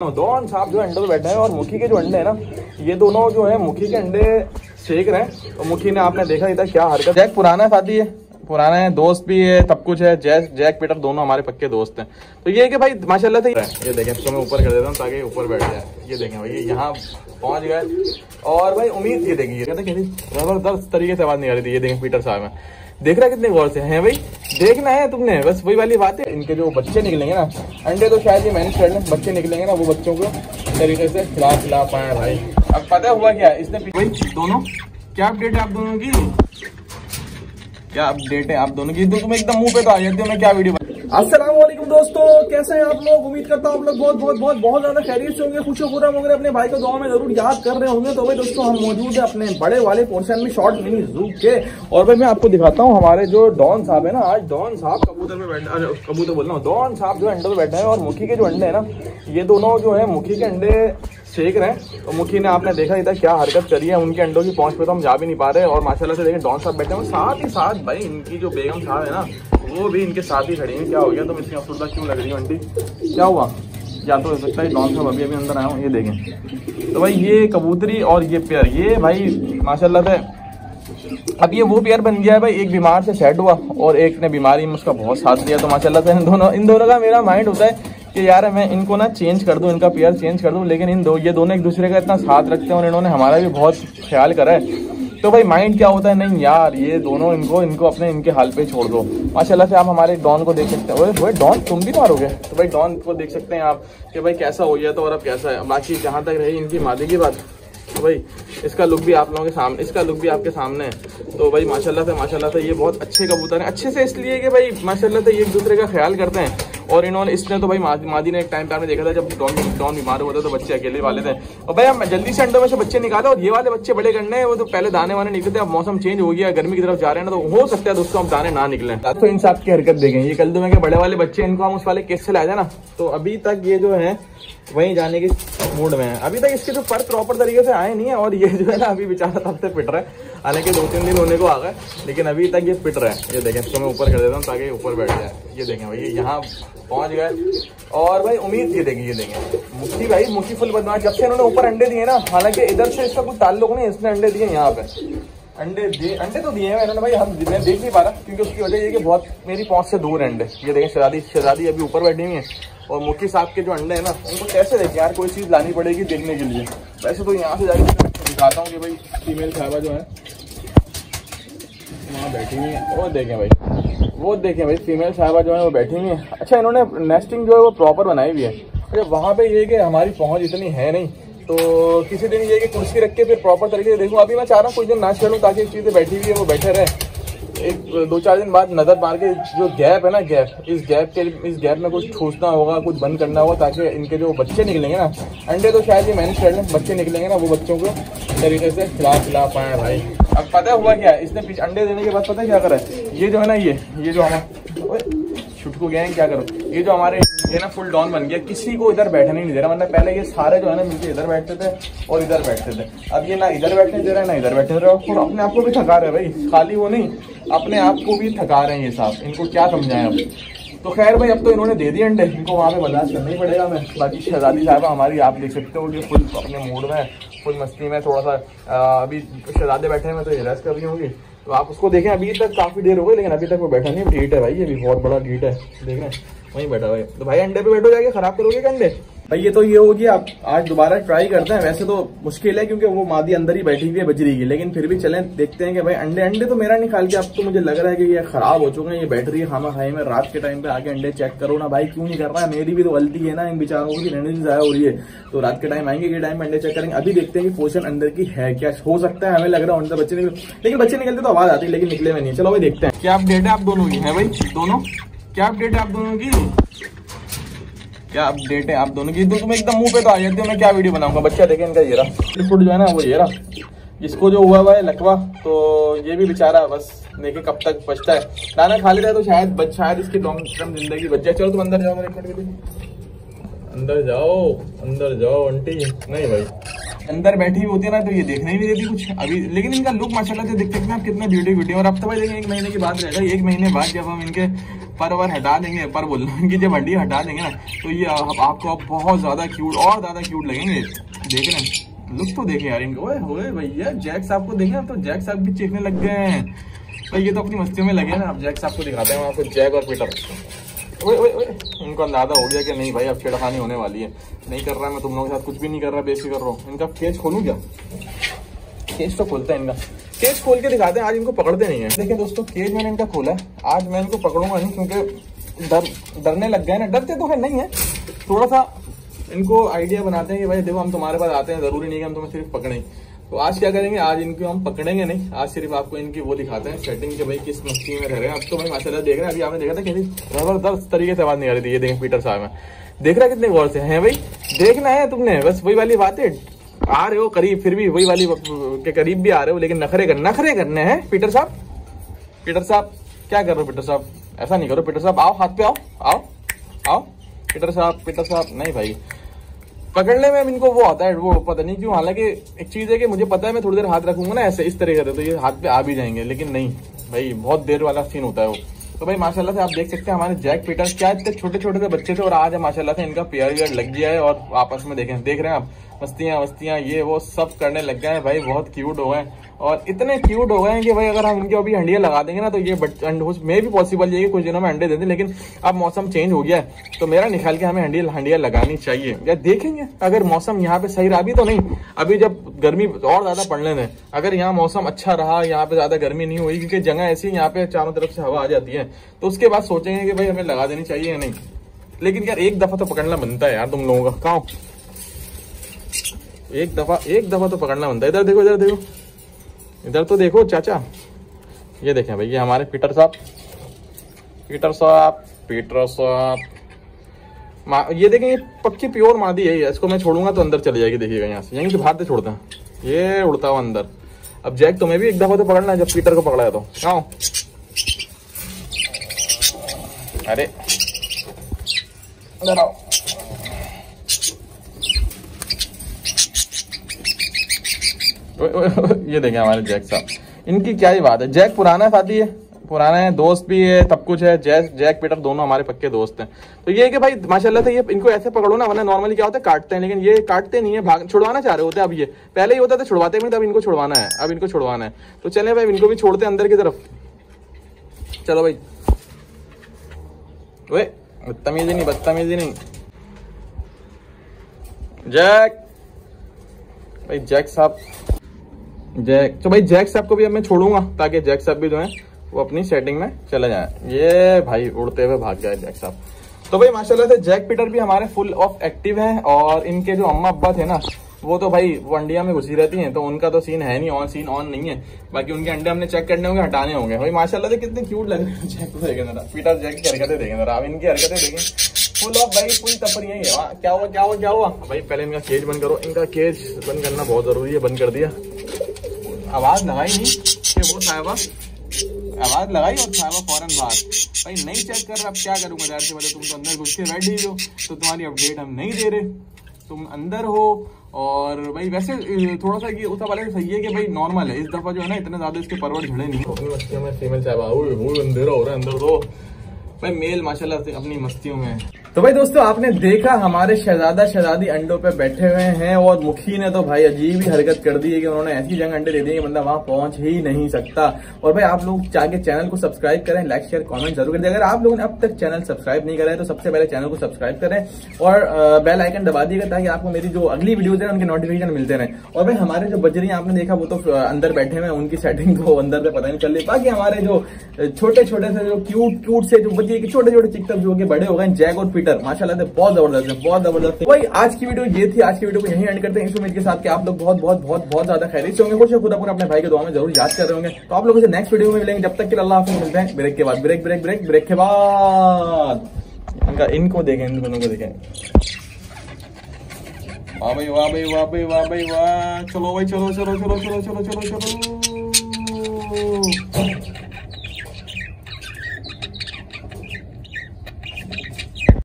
Don साहब जो अंडे पे बैठे हैं और मुखी के जो अंडे हैं ना ये दोनों जो है मुखी के अंडे सेक रहे हैं। तो मुखी ने आपने देखा इधर क्या हरकत जैक पुराना है साथी है? पुराना है दोस्त भी है सब कुछ है। जैक जैक पीटर दोनों हमारे पक्के दोस्त हैं। तो ये है कि भाई माशाल्लाह से ये देखें इसको मैं ऊपर कर देता हूँ ताकि ऊपर बैठ जाए। ये देखें भाई ये यहाँ पहुँच गए। और भाई उम्मीद ये देखिए कहते ज़बरदस्त तरीके से आवाज़ नहीं आ रही थी ये देखें पीटर साहब है। देख रहा है कितने गौर से हैं भाई? देखना है तुमने बस वही वाली बात है। इनके जो बच्चे निकलेंगे ना अंडे तो शायद ही मैनेज कर लें बच्चे निकलेंगे ना वो बच्चों को तरीके से खिला खिला पाए भाई। अब पता हुआ क्या इसने भाई दोनों? क्या अपडेट है आप दोनों की? क्या अपडेट है आप दोनों की? तो तुम एकदम मुँह पे तो आ जाती हो मैं क्या वीडियो असलम दोस्तों, कैसे हैं आप लोग? उम्मीद करता हूँ आप लोग बहुत बहुत बहुत बहुत ज़्यादा खैरियत से होंगे, खुश खुरम होंगे। अपने भाई को दुआ में ज़रूर याद कर रहे होंगे। तो भाई दोस्तों, हम मौजूद है अपने बड़े वाले पोर्शन में शॉर्ट मिनी जू के। और भाई, मैं आपको दिखाता हूँ, हमारे जो डॉन साहब है ना, आज डॉन साहब कबूतर में बैठे कबूतर बोल रहा हूँ, डॉन साहब जो अंडे पे बैठे हैं और मुखी के जो अंडे है ना, ये दोनों जो है, मुखी के अंडे सेक रहे हैं। तो मुखी ने आपने देखा, इधर क्या हरकत करी है, उनके अंडों की पहुँच पे तो हम जा भी नहीं पा रहे और माशाल्लाह से देखें, डॉन साहब बैठे हैं साथ ही साथ भाई, इनकी जो बेगम साहब है ना, वो भी इनके साथ ही खड़ी है। क्या हो गया? तुम इतनी अफसरदा क्यों लग रही हो आंटी? क्या हुआ? या तो हो सकता है डॉन साहब अभी अभी अंदर आया हूँ, ये देखें। तो भाई, ये कबूतरी और ये पेयर, ये भाई, माशाल्लाह से। अब ये वो पेयर बन गया है भाई, एक बीमार से सेट हुआ और एक ने बीमारी में उसका बहुत साथ दिया तो माशाल्लाह से इन दोनों इन दोनों का मेरा माइंड होता है कि यार मैं इनको ना चेंज कर दूँ, इनका पेयर चेंज कर दूँ, लेकिन इन दो ये दोनों एक दूसरे का इतना साथ रखते हैं और इन्होंने हमारा भी बहुत ख्याल करा है। तो भाई माइंड क्या होता है? नहीं यार, ये दोनों इनको इनको अपने, इनके हाल पे छोड़ दो। माशाल्लाह से आप हमारे डॉन को देख सकते हैं। भाई डॉन, तुम भी मारोगे? तो भाई डॉन को देख सकते हैं आप कि भाई कैसा हो गया तो और अब कैसा है। बाकी जहाँ तक रही इनकी मादी की बात तो भाई इसका लुक भी आप लोगों के सामने इसका लुक भी आपके सामने है। तो भाई माशाल्लाह से माशाल्लाह से ये बहुत अच्छे कबूतर हैं। अच्छे से इसलिए कि भाई माशाल्लाह से एक दूसरे का ख्याल करते हैं। और इन्होंने, इसने तो भाई मादी ने एक टाइम आपने देखा था जब डॉन डॉन बीमार हुआ था तो बच्चे अकेले वाले थे। और भाई हम जल्दी से अंडों में से बच्चे निकाले और ये वाले बच्चे बड़े करने हैं, वो तो पहले दाने वाने निकलते थे, अब मौसम चेंज हो गया, गर्मी की तरफ़ जा रहे हैं तो हो सकता है दोस्तों हम दाने ना निकले। तो इन साथ की हरकत देखें, ये कल तो बड़े वाले बच्चे, इनको हम उस वाले केस से लाए थे ना तो अभी तक ये जो है, वहीं जाने के मूड में है। अभी तक इसके जो पर प्रॉपर तरीके से आए नहीं है और ये जो है ना, अभी बेचारा तब से पिट रहा है। हालाँकि दो तीन दिन होने को आ गए, लेकिन अभी तक ये पिट रहे है। ये देखें, इसको मैं ऊपर कर देता हूँ ताकि ऊपर बैठ जाए। ये देखें भाई यहाँ पहुँच गए। और भाई, उम्मीद ये देखें ये देखें। मुक्ति भाई मुक्ति फुल बदमाश। जब से इन्होंने ऊपर अंडे दिए ना, हालाँकि इधर से इसका कुछ ताल्लुक नहीं इसने अंडे दिए यहाँ पे। अंडे दिए, अंडे तो दिए हैं, इन्होंने भाई, हम मैं देख नहीं पा रहा, क्योंकि उसकी वजह ये कि बहुत मेरी पहुँच से दूर है अंडे। ये देखें शहजादी शहजादी अभी ऊपर बैठी हुई है। और मुखी साहब के जो अंडे हैं ना, उनको कैसे देखें यार, कोई चीज़ लानी पड़ेगी देखने के लिए। वैसे तो यहाँ से जाकर दिखाता हूँ कि भाई फीमेल साहबा जो है बैठी हुई है। वो देखें भाई। वो देखें भाई फीमेल साहबा जो है, वो बैठी हुई है। अच्छा इन्होंने नेस्टिंग जो है, वो प्रॉपर बनाई हुई है। अच्छा वहाँ पे ये कि हमारी पहुँच इतनी है नहीं। तो किसी दिन ये कि कुर्सी रख के फिर प्रॉपर तरीके से देखूँ। अभी मैं चाह रहा हूँ कुछ दिन नाच करूँ ताकि चीज़ें बैठी हुई है, वो बैठे रहे। एक, दो, चार दिन बाद नज़र मार के जो गैप है ना गैप इस गैप के, इस गैप में कुछ ठूसना होगा, कुछ बंद करना होगा ताकि इनके जो बच्चे निकलेंगे ना, अंडे तो शायद ये मैनेज कर लें बच्चे निकलेंगे ना, वो बच्चों को तरीके से खिला खिला पाए भाई। अब पता हुआ क्या? इसने अंडे देने के बाद पता क्या करा? है ये जो है ना ये ये जो हमारे छुटको गए क्या करो? ये जो हमारे ये ना फुल डाउन बन गया, किसी को इधर बैठने नहीं दे रहा मतलब पहले ये सारे जो है ना मिलके इधर बैठते थे और इधर बैठते थे। अब ये ना इधर बैठने दे रहा है, ना इधर बैठने दे रहा है, और अपने आप को भी थका रहे भाई। खाली वो नहीं, अपने आप को भी थका रहे हैं ये साहब। इनको क्या समझाएँ अब? तो खैर भाई, अब तो इन्होंने दे दिए अंडे। इनको वहाँ पे बर्दाश्त करना ही पड़ेगा। मैं बाकी शहजादी साहब हमारी, आप देख सकते हो कि फुल अपने मूड में फुल मस्ती में थोड़ा सा अभी शहजादे बैठे हैं, मैं तो ये रेस्ट कर रही होंगी तो आप उसको देखें, अभी तक काफ़ी देर हो गई, लेकिन अभी तक वो बैठा नहीं गेट है भाई, ये बहुत बड़ा गेट है। देख रहे हैं, वहीं बैठा भाई तो भाई, अंडे पे बैठो जाके, खराब करोगे अंडे? भाई, ये तो ये होगी, आप आज दोबारा ट्राई करते हैं। वैसे तो मुश्किल है क्योंकि वो मादी अंदर ही बैठी हुई है, बजरी की। लेकिन फिर भी चलें, देखते हैं कि भाई, अंडे अंडे तो मेरा निकाल के अब तो मुझे लग रहा है कि ये खराब हो चुके हैं, ये बैटरी खामा खाई में रात के टाइम पे आके अंडे चेक करो ना। भाई, क्यों नहीं कर रहा है? मेरी भी तो गलती है ना इन बेचारों की एनर्जी जाया हो रही है। तो रात के टाइम आएँगे, ये टाइम अंडे चेक करेंगे। अभी देखते हैं कि पोषण अंदर की है क्या। हो सकता है, हमें लग रहा है अंदर बच्चे लेकिन बच्चे निकलते तो आवाज़ आती है लेकिन निकले में नहीं। चलो भाई, देखते हैं। क्या अपडेट है आप दोनों की? है भाई, दोनों? क्या अपडेट है आप दोनों की? क्या अपडेट है? आप दोनों की तुम एकदम मुँह पे तो आ जाती हो मैं क्या वीडियो बनाऊँगा। बच्चा देखे इनका येरा फुट जो है ना वो येरा इसको जो हुआ हुआ है लकवा तो ये भी बेचारा बस देखे कब तक बचता है। दाना खाली लेता है तो शायद बच शायद इसकी लॉन्ग टर्म ज़िंदगी बच जाए। चलो तुम अंदर जाओ मेरे अंदर जाओ अंदर जाओ, आंटी। नहीं भाई। अंदर बैठी हुई होती है ना तो ये देखने नहीं देती कुछ। अभी लेकिन इनका लुक माशाल्लाह से सकते हैं आप कितना ब्यूटी ब्यूटी और अब तो भाई एक महीने की बात रहेगा एक महीने बाद जब हम इनके पर वर हटा देंगे पर बोल इनकी जब हड्डी हटा देंगे ना तो ये आप, आपको अब बहुत ज़्यादा क्यूट और ज़्यादा क्यूट लगेंगे। देख रहे हैं। लुक तो देखे यार इनको। ओए भैया जैक साहब को देखे तो। जैक साहब भी चीखने लग गए हैं। भाई ये तो अपनी मस्तियों में लगे ना। अब जैक साहब को दिखाते हैं आपको जैक और पीटर ओए इनको अंदाज़ा हो गया कि नहीं भाई, अब छेड़खानी होने वाली है। नहीं कर रहा मैं तुम लोगों के साथ कुछ भी नहीं कर रहा बेसी कर रहा। हूँ इनका केज खोलूँ क्या? केज तो खोलता है इनका। केज खोल के दिखाते हैं, आज इनको पकड़ते नहीं है। देखिए दोस्तों केज मैंने इनका खोला है। आज मैं इनको पकड़ूँगा नहीं, क्योंकि डर, डरने लग गए ना। डरते तो है, नहीं है। थोड़ा सा इनको आइडिया बनाते हैं कि भाई देखो, हम तुम्हारे पास आते हैं, ज़रूरी नहीं कि हम तुम्हें सिर्फ़ पकड़ें। तो आज क्या करेंगे? आज इनको हम पकड़ेंगे नहीं। आज सिर्फ़ आपको इनकी वो दिखाते हैं सेटिंग के भाई किस मस्ती में रह रहे हैं। अब तो भाई माशाल्लाह देख रहे हैं, अभी आपने देखा था कैसी ज़बरदस्त तरीके से आवाज़ निकाली थी, ये देखें पीटर साहब में। देख रहा है कितने गौर से हैं भाई? देखना है तुमने, बस वही वाली बात है आ रहे हो करीब, फिर भी वही वाली के करीब भी आ रहे हो, लेकिन नखरे कर, नखरे करने हैं, पीटर साहब। पीटर साहब, क्या कर रहे हो पीटर साहब? ऐसा नहीं करो, पीटर साहब, आओ हाथ पे आओ आओ आओ। पीटर साहब पीटर साहब, नहीं भाई पकड़ने में इनको वो आता है, वो पता नहीं क्यों, हालाँकि एक चीज़ है कि मुझे पता है मैं थोड़ी देर हाथ रखूँगा ना, ऐसे इस तरह से तो ये हाथ पे आ भी जाएँगे, लेकिन नहीं। भाई, बहुत देर वाला सीन होता है वो। तो भाई, माशाल्लाह से आप देख सकते हैं हमारे जैक पीटर क्या इतने छोटे छोटे से बच्चे थे, और आज माशाल्लाह से इनका पेयर वेयर लग गया है, और आपस में देखें, देख रहे हैं आप। मस्तियाँ वस्तियाँ ये वो सब करने लग गए हैं भाई, बहुत क्यूट हो गए और इतने क्यूट हो गए हैं कि भाई अगर हम इनके अभी अंडिया लगा देंगे ना तो ये मे भी पॉसिबल ये कुछ दिनों में अंडे दे दें, लेकिन अब मौसम चेंज हो गया है। तो मेरा निकाल के हमें हंडिया हंडिया लगानी चाहिए। या देखेंगे, अगर मौसम यहाँ पे सही रहा, अभी तो नहीं। अभी जब गर्मी और ज़्यादा पड़ने दें अगर यहाँ मौसम अच्छा रहा, यहाँ पे ज़्यादा गर्मी नहीं हुई, क्योंकि जगह ऐसी यहाँ पे चारों तरफ़ से हवा आ जाती है तो उसके बाद सोचेंगे कि भाई हमें लगा देनी चाहिए या नहीं। लेकिन यार, एक दफ़ा तो पकड़ना बनता है यार तुम लोगों का, कहा एक दफ़ा एक दफ़ा तो पकड़ना बनता है। इधर देखो इधर देखो। इधर तो देखो, चाचा। ये देखें भाई, ये हमारे पीटर साहब। पीटर साहब पीटर साहब। ये देखें, ये पक्की प्योर मादी है इसको मैं छोड़ूँगा तो अंदर चली जाएगी, देखिएगा यहाँ से। यहीं से बाहर से छोड़ते हैं। ये उड़ता हुआ अंदर। अब जैक, तुम्हें भी एक दफ़ा तो पकड़ना है, जब पीटर को पकड़ा तो। आओ। अरे। अंदर आओ। ये देखें हमारे जैक साहब। इनकी क्या ही बात है। जैक पुराना साथी है पुराना है, दोस्त भी है, सब कुछ है। जैक जैक, पीटर दोनों हमारे पक्के दोस्त हैं। तो ये कि भाई, माशाल्लाह से ये, इनको ऐसे पकड़ो ना, वरना नॉर्मली क्या होता है, काटते हैं। लेकिन ये काटते नहीं है, भाग, छुड़वाना चाह रहे होते हैं अब ये। पहले ही होता था, छुड़वाते नहीं अब इनको छुड़वाना है। अब इनको छुड़वाना है। तो चले भाई, इनको भी छोड़ते हैं अंदर की तरफ़। चलो भाई। वे बदतमीजी नहीं बदतमीजी नहीं। जैक। भाई, जैक साहब। जैक तो भाई जैक साहब को भी अब मैं छोड़ूँगा, ताकि जैक साहब भी जो है, वो अपनी सेटिंग में चले जाए। ये भाई उड़ते हुए भाग गए जैक साहब। तो भाई माशाल्लाह से जैक पीटर भी हमारे फुल ऑफ़ एक्टिव हैं, और इनके जो अम्मा अब्बा थे ना, वो तो भाई वो अंडिया में घुसी रहती हैं तो उनका तो सीन है नहीं ऑन सीन ऑन नहीं है। बाकी उनके अंडे हमने चेक करने होंगे, हटाने होंगे। भाई माशाल्लाह से कितने क्यूट लग रहे हैं जैक को देखें जरा पीटर जैक की हरकतें देखें जरा अब इनकी हरकतें देखें। फुल ऑफ़ भाई फुल तपरी है क्या हुआ क्या हुआ क्या हुआ? भाई पहले इनका केज बंद करो। इनका केज बंद करना बहुत ज़रूरी है, बंद कर दिया। आवाज़ लगाई नहीं कि वो साहबा आवाज़ लगाई और साहबा फ़ौरन बाहर भाई, नहीं चेक कर रहा, अब क्या करूँगा? यार से तुम तो अंदर घुस के बैठ ही हो तो तुम्हारी अपडेट हम नहीं दे रहे। तुम अंदर हो और भाई, वैसे थोड़ा सा ये, उस वाले सही है कि भाई नॉर्मल है। इस दफ़ा जो है ना, इतने ज़्यादा इसके परवर झड़े नहीं। हो रहा है, अंदर तो भाई, मेल, माशाल्लाह, अपनी मस्तियों में। तो भाई दोस्तों, आपने देखा, हमारे शहजादा शहजादी अंडों पे बैठे हुए हैं और मुखी ने तो भाई अजीब ही हरकत कर दी है कि उन्होंने ऐसी जगह अंडे दे दिए कि बंदा वहाँ पहुँच ही नहीं सकता। और भाई, आप लोग चाहे चैनल को सब्सक्राइब करें लाइक शेयर कमेंट ज़रूर करें। अगर आप लोगों ने अब तक चैनल सब्सक्राइब नहीं करा है तो सबसे पहले चैनल को सब्सक्राइब करें और बेल आइकन दबा दिएगा ताकि आपको मेरी जो अगली वीडियो है, उनके नोटिफिकेशन मिलते रहे। और भाई, हमारे जो बजरी आपने देखा, वो तो अंदर बैठे हुए उनकी सेटिंग को अंदर पे पता नहीं चल रही। बाकी हमारे जो छोटे छोटे से जो क्यूट क्यूट से जो बच्चे छोटे छोटे चिकटप जो बड़े हो गए जैक और पीटर माशाला बहुत ज़बरदस्त है, बहुत ज़बरदस्त भाई आज की वीडियो ये थी, आज की वीडियो को यही एंड करते हैं। इस उम्मीद के साथ कि आप लोग बहुत बहुत बहुत बहुत ज़्यादा खैरियत से होंगे। खुश खुदा पूरा अपने भाई के दुआ में ज़रूर याद कर रहे होंगे। तो आप लोगों से नेक्स्ट वीडियो में मिलेंगे। जब तक कि अल्लाह हाफिज, मिलते हैं। ब्रेक के बाद ब्रेक ब्रेक ब्रेक ब्रेक के बाद। इनका, इनको देखें, इन दोनों को देखें। वाह भाई वाह भाई वाह भाई वाह भाई, वाह। चलो भाई चलो चलो चलो चलो चलो चलो चलो।